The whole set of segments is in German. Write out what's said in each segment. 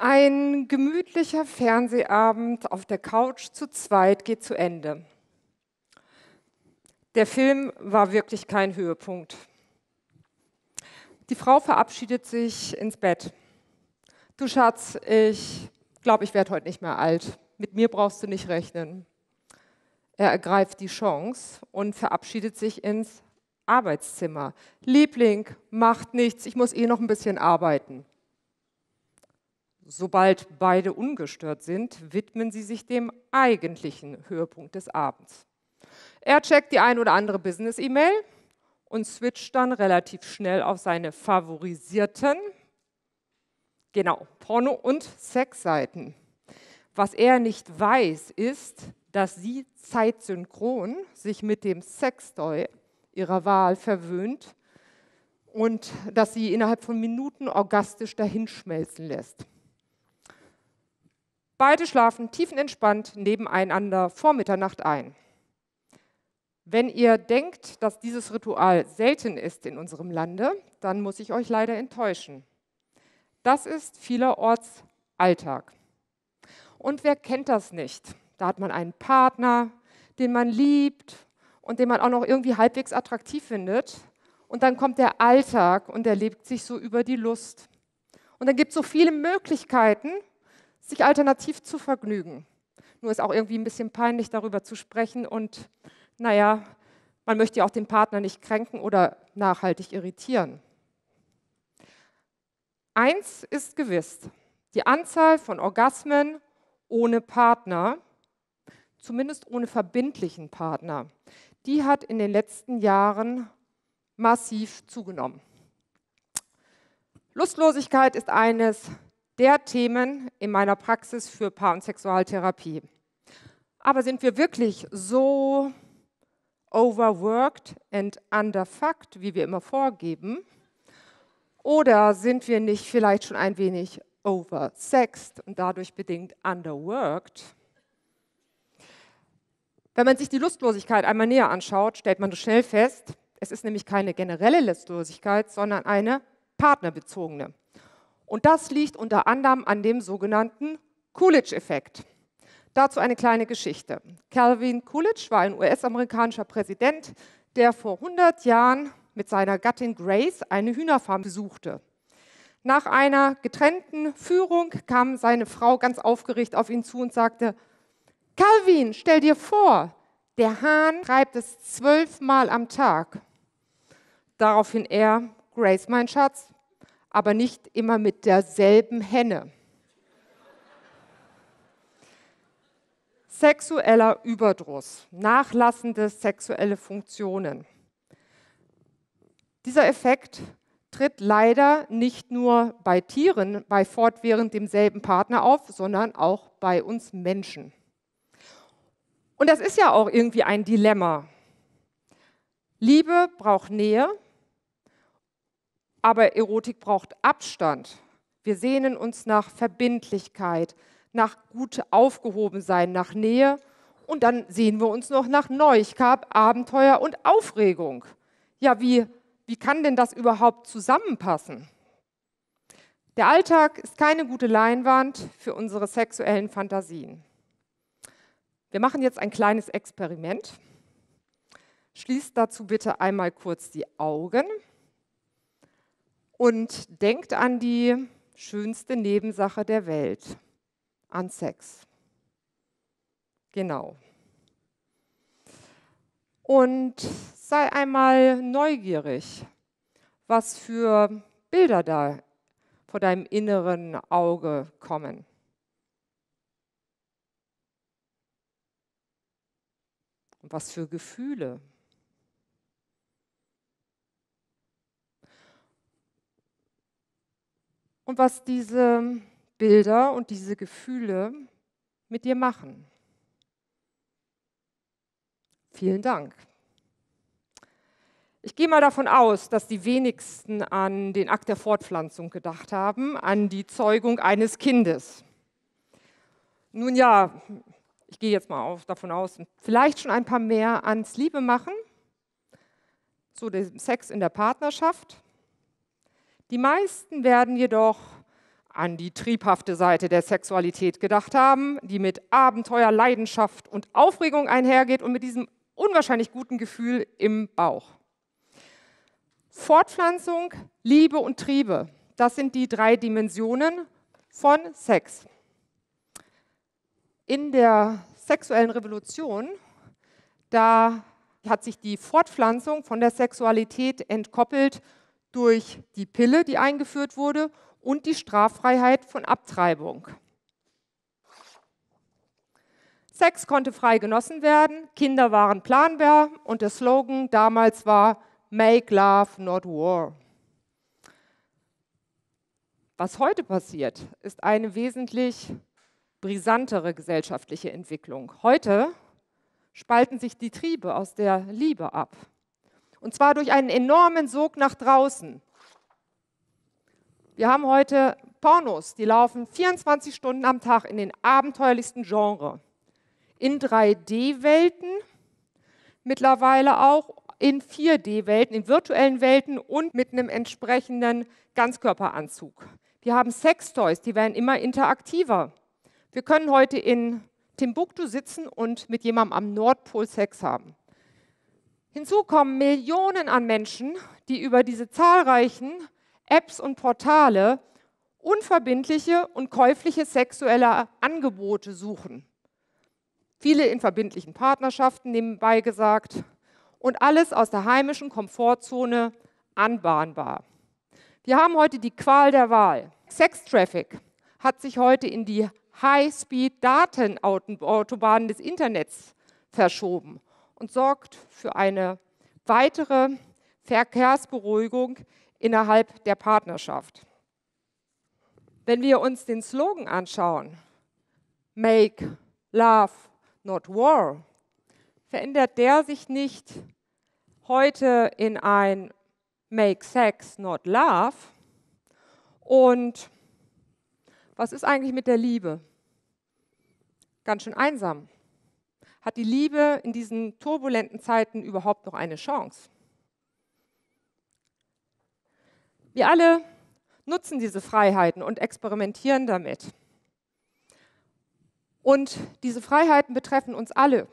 Ein gemütlicher Fernsehabend auf der Couch zu zweit geht zu Ende. Der Film war wirklich kein Höhepunkt. Die Frau verabschiedet sich ins Bett. Du Schatz, ich glaube, ich werde heute nicht mehr alt. Mit mir brauchst du nicht rechnen. Er ergreift die Chance und verabschiedet sich ins Arbeitszimmer. Liebling, macht nichts, ich muss eh noch ein bisschen arbeiten. Sobald beide ungestört sind, widmen sie sich dem eigentlichen Höhepunkt des Abends. Er checkt die ein oder andere Business-E-Mail und switcht dann relativ schnell auf seine favorisierten, genau, Porno- und Sexseiten. Was er nicht weiß, ist, dass sie zeitsynchron sich mit dem Sextoy ihrer Wahl verwöhnt und dass sie innerhalb von Minuten orgastisch dahinschmelzen lässt. Beide schlafen tiefenentspannt nebeneinander vor Mitternacht ein. Wenn ihr denkt, dass dieses Ritual selten ist in unserem Lande, dann muss ich euch leider enttäuschen. Das ist vielerorts Alltag. Und wer kennt das nicht? Da hat man einen Partner, den man liebt und den man auch noch irgendwie halbwegs attraktiv findet. Und dann kommt der Alltag und er lebt sich so über die Lust. Und dann gibt es so viele Möglichkeiten, sich alternativ zu vergnügen. Nur ist auch irgendwie ein bisschen peinlich, darüber zu sprechen und naja, man möchte ja auch den Partner nicht kränken oder nachhaltig irritieren. Eins ist gewiss, die Anzahl von Orgasmen ohne Partner, zumindest ohne verbindlichen Partner, die hat in den letzten Jahren massiv zugenommen. Lustlosigkeit ist eines der Themen in meiner Praxis für Paar- und Sexualtherapie. Aber sind wir wirklich so overworked and underfucked, wie wir immer vorgeben? Oder sind wir nicht vielleicht schon ein wenig oversexed und dadurch bedingt underworked? Wenn man sich die Lustlosigkeit einmal näher anschaut, stellt man schnell fest, es ist nämlich keine generelle Lustlosigkeit, sondern eine partnerbezogene. Und das liegt unter anderem an dem sogenannten Coolidge-Effekt. Dazu eine kleine Geschichte. Calvin Coolidge war ein US-amerikanischer Präsident, der vor 100 Jahren mit seiner Gattin Grace eine Hühnerfarm besuchte. Nach einer getrennten Führung kam seine Frau ganz aufgeregt auf ihn zu und sagte, Calvin, stell dir vor, der Hahn treibt es zwölfmal am Tag. Daraufhin er, Grace, mein Schatz, aber nicht immer mit derselben Henne. Sexueller Überdruss, nachlassende sexuelle Funktionen. Dieser Effekt tritt leider nicht nur bei Tieren bei fortwährend demselben Partner auf, sondern auch bei uns Menschen. Und das ist ja auch irgendwie ein Dilemma. Liebe braucht Nähe, aber Erotik braucht Abstand. Wir sehnen uns nach Verbindlichkeit, nach gut Aufgehobensein, nach Nähe und dann sehen wir uns noch nach Neuigkeit, Abenteuer und Aufregung. Ja, wie, wie kann denn das überhaupt zusammenpassen? Der Alltag ist keine gute Leinwand für unsere sexuellen Fantasien. Wir machen jetzt ein kleines Experiment. Schließt dazu bitte einmal kurz die Augen und denkt an die schönste Nebensache der Welt, an Sex. Genau. Und sei einmal neugierig, was für Bilder da vor deinem inneren Auge kommen. Und was für Gefühle. und was diese Bilder und diese Gefühle mit dir machen. Vielen Dank. Ich gehe mal davon aus, dass die wenigsten an den Akt der Fortpflanzung gedacht haben, an die Zeugung eines Kindes. nun ja, ich gehe jetzt mal auf, davon aus, vielleicht schon ein paar mehr ans Liebe machen, zu dem Sex in der Partnerschaft. Die meisten werden jedoch an die triebhafte Seite der Sexualität gedacht haben, die mit Abenteuer, Leidenschaft und Aufregung einhergeht und mit diesem unwahrscheinlich guten Gefühl im Bauch. Fortpflanzung, Liebe und Triebe, das sind die drei Dimensionen von Sex. In der sexuellen Revolution, da hat sich die Fortpflanzung von der Sexualität entkoppelt durch die Pille, die eingeführt wurde, und die Straffreiheit von Abtreibung. Sex konnte frei genossen werden, Kinder waren planbar und der Slogan damals war Make Love, not War. Was heute passiert, ist eine wesentlich brisantere gesellschaftliche Entwicklung. Heute spalten sich die Triebe aus der Liebe ab. Und zwar durch einen enormen Sog nach draußen. Wir haben heute Pornos, die laufen 24 Stunden am Tag in den abenteuerlichsten Genres. In 3D-Welten, mittlerweile auch in 4D-Welten, in virtuellen Welten und mit einem entsprechenden Ganzkörperanzug. Wir haben Sextoys, die werden immer interaktiver. Wir können heute in Timbuktu sitzen und mit jemandem am Nordpol Sex haben. Hinzu kommen Millionen an Menschen, die über diese zahlreichen Apps und Portale unverbindliche und käufliche sexuelle Angebote suchen. Viele in verbindlichen Partnerschaften nebenbei gesagt und alles aus der heimischen Komfortzone anbahnbar. Wir haben heute die Qual der Wahl. Sextraffic hat sich heute in die High-Speed-Datenautobahnen des Internets verschoben und sorgt für eine weitere Verkehrsberuhigung innerhalb der Partnerschaft. Wenn wir uns den Slogan anschauen, Make Love, not War, verändert der sich nicht heute in ein Make Sex, not Love, und was ist eigentlich mit der Liebe? Ganz schön einsam. Hat die Liebe in diesen turbulenten Zeiten überhaupt noch eine Chance? Wir alle nutzen diese Freiheiten und experimentieren damit. Und diese Freiheiten betreffen uns alle.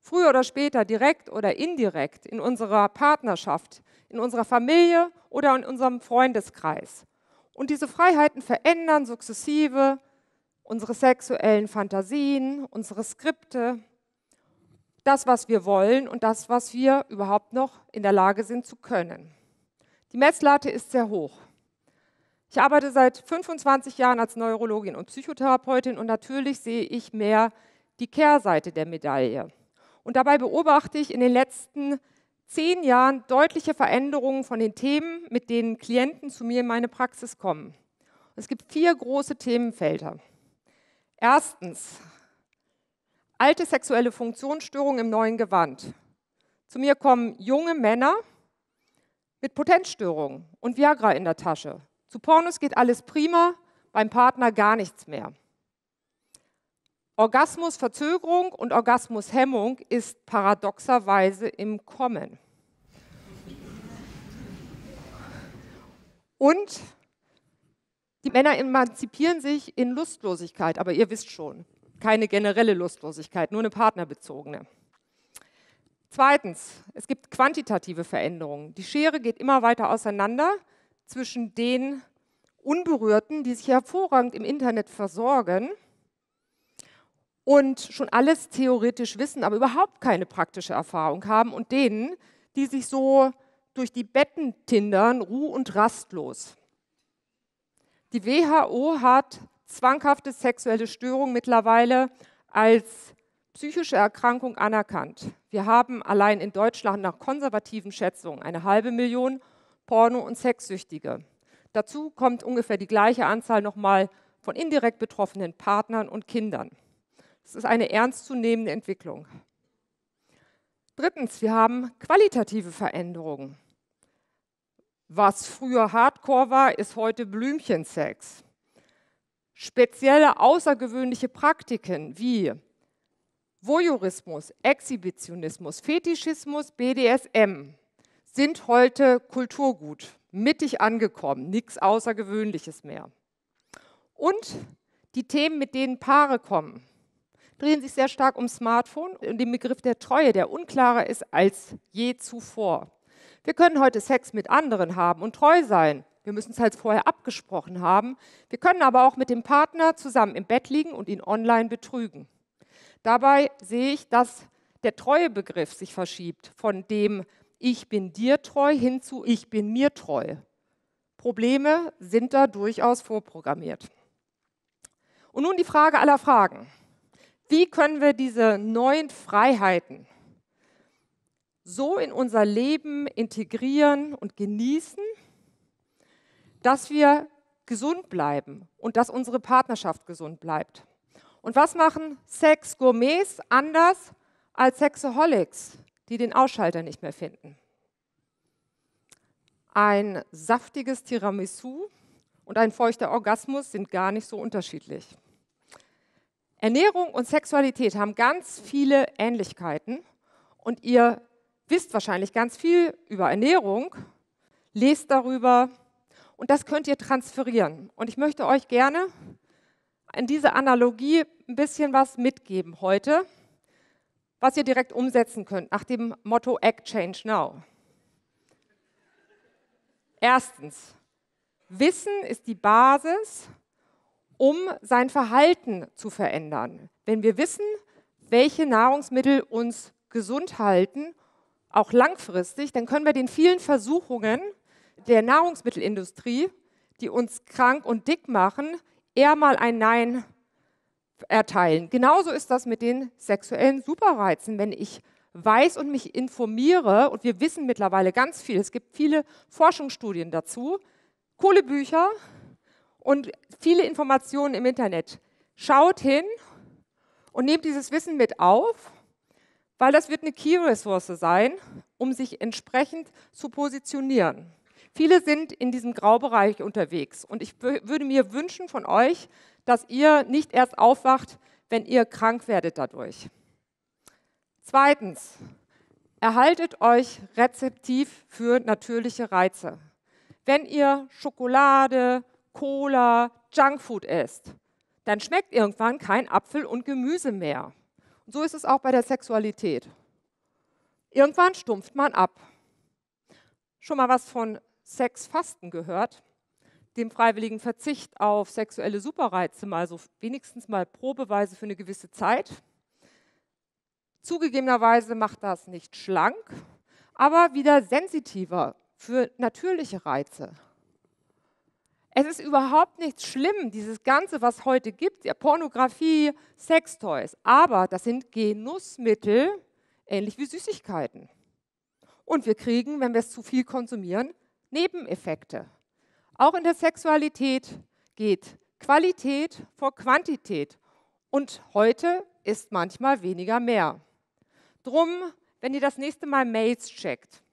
Früher oder später, direkt oder indirekt, in unserer Partnerschaft, in unserer Familie oder in unserem Freundeskreis. Und diese Freiheiten verändern sukzessive unsere sexuellen Fantasien, unsere Skripte, das, was wir wollen und das, was wir überhaupt noch in der Lage sind zu können. Die Messlatte ist sehr hoch. Ich arbeite seit 25 Jahren als Neurologin und Psychotherapeutin und natürlich sehe ich mehr die Kehrseite der Medaille. Und dabei beobachte ich in den letzten zehn Jahren deutliche Veränderungen von den Themen, mit denen Klienten zu mir in meine Praxis kommen. Es gibt vier große Themenfelder. Erstens, alte sexuelle Funktionsstörungen im neuen Gewand. Zu mir kommen junge Männer mit Potenzstörungen und Viagra in der Tasche. Zu Pornos geht alles prima, beim Partner gar nichts mehr. Orgasmusverzögerung und Orgasmushemmung ist paradoxerweise im Kommen. Und die Männer emanzipieren sich in Lustlosigkeit, aber ihr wisst schon, keine generelle Lustlosigkeit, nur eine partnerbezogene. Zweitens, es gibt quantitative Veränderungen. Die Schere geht immer weiter auseinander zwischen den Unberührten, die sich hervorragend im Internet versorgen, und schon alles theoretisch wissen, aber überhaupt keine praktische Erfahrung haben und denen, die sich so durch die Betten tindern, ruh- und rastlos. Die WHO hat zwanghafte sexuelle Störung mittlerweile als psychische Erkrankung anerkannt. Wir haben allein in Deutschland nach konservativen Schätzungen eine halbe Million Porno- und Sexsüchtige. Dazu kommt ungefähr die gleiche Anzahl nochmal von indirekt betroffenen Partnern und Kindern. Es ist eine ernstzunehmende Entwicklung. Drittens, wir haben qualitative Veränderungen. Was früher Hardcore war, ist heute Blümchensex. Spezielle außergewöhnliche Praktiken wie Voyeurismus, Exhibitionismus, Fetischismus, BDSM sind heute Kulturgut, mittig angekommen, nichts Außergewöhnliches mehr. Und die Themen, mit denen Paare kommen, drehen sich sehr stark um Smartphone und den Begriff der Treue, der unklarer ist als je zuvor. Wir können heute Sex mit anderen haben und treu sein. Wir müssen es halt vorher abgesprochen haben. Wir können aber auch mit dem Partner zusammen im Bett liegen und ihn online betrügen. Dabei sehe ich, dass der Treuebegriff sich verschiebt von dem Ich bin dir treu hin zu Ich bin mir treu. Probleme sind da durchaus vorprogrammiert. Und nun die Frage aller Fragen. Wie können wir diese neuen Freiheiten so in unser Leben integrieren und genießen, dass wir gesund bleiben und dass unsere Partnerschaft gesund bleibt? Und was machen Sex-Gourmets anders als Sexaholics, die den Ausschalter nicht mehr finden? Ein saftiges Tiramisu und ein feuchter Orgasmus sind gar nicht so unterschiedlich. Ernährung und Sexualität haben ganz viele Ähnlichkeiten und ihr wisst wahrscheinlich ganz viel über Ernährung, lest darüber und das könnt ihr transferieren. Und ich möchte euch gerne in diese Analogie ein bisschen was mitgeben heute, was ihr direkt umsetzen könnt nach dem Motto Act Change Now. Erstens, Wissen ist die Basis, um sein Verhalten zu verändern. Wenn wir wissen, welche Nahrungsmittel uns gesund halten, auch langfristig, dann können wir den vielen Versuchungen der Nahrungsmittelindustrie, die uns krank und dick machen, eher mal ein Nein erteilen. Genauso ist das mit den sexuellen Superreizen. Wenn ich weiß und mich informiere, und wir wissen mittlerweile ganz viel, es gibt viele Forschungsstudien dazu, coole Bücher und viele Informationen im Internet. Schaut hin und nehmt dieses Wissen mit auf, weil das wird eine Key-Ressource sein, um sich entsprechend zu positionieren. Viele sind in diesem Graubereich unterwegs und ich würde mir wünschen von euch, dass ihr nicht erst aufwacht, wenn ihr krank werdet dadurch. Zweitens, erhaltet euch rezeptiv für natürliche Reize. Wenn ihr Schokolade, Cola, Junkfood esst, dann schmeckt irgendwann kein Apfel und Gemüse mehr. Und so ist es auch bei der Sexualität. Irgendwann stumpft man ab. Schon mal was von Sexfasten gehört? Dem freiwilligen Verzicht auf sexuelle Superreize mal so wenigstens mal probeweise für eine gewisse Zeit. Zugegebenerweise macht das nicht schlank, aber wieder sensitiver für natürliche Reize. Es ist überhaupt nichts schlimm, dieses Ganze, was heute gibt, ja, Pornografie, Sextoys, aber das sind Genussmittel, ähnlich wie Süßigkeiten. Und wir kriegen, wenn wir es zu viel konsumieren, Nebeneffekte. Auch in der Sexualität geht Qualität vor Quantität. Und heute ist manchmal weniger mehr. Drum, wenn ihr das nächste Mal Mails checkt,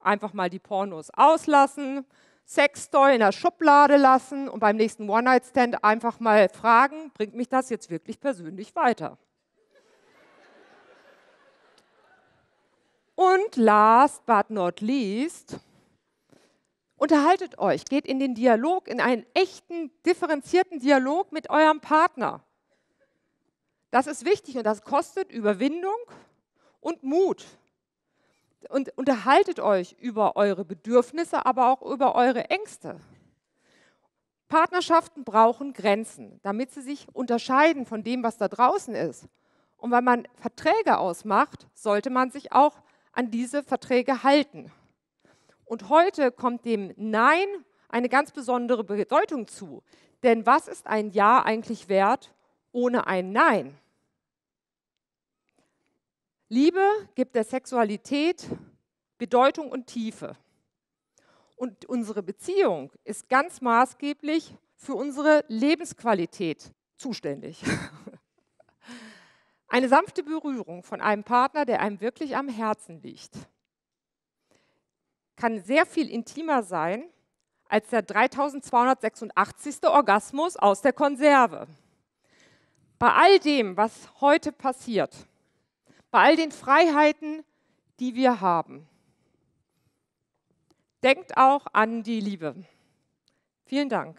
einfach mal die Pornos auslassen, Sextoy in der Schublade lassen und beim nächsten One-Night-Stand einfach mal fragen, bringt mich das jetzt wirklich persönlich weiter? Und last but not least, unterhaltet euch, geht in den Dialog, in einen echten, differenzierten Dialog mit eurem Partner. Das ist wichtig und das kostet Überwindung und Mut und unterhaltet euch über eure Bedürfnisse, aber auch über eure Ängste. Partnerschaften brauchen Grenzen, damit sie sich unterscheiden von dem, was da draußen ist. Und wenn man Verträge ausmacht, sollte man sich auch an diese Verträge halten. Und heute kommt dem Nein eine ganz besondere Bedeutung zu. Denn was ist ein Ja eigentlich wert ohne ein Nein? Liebe gibt der Sexualität Bedeutung und Tiefe. Und unsere Beziehung ist ganz maßgeblich für unsere Lebensqualität zuständig. Eine sanfte Berührung von einem Partner, der einem wirklich am Herzen liegt, kann sehr viel intimer sein als der 3286. Orgasmus aus der Konserve. Bei all dem, was heute passiert, bei all den Freiheiten, die wir haben, denkt auch an die Liebe. Vielen Dank.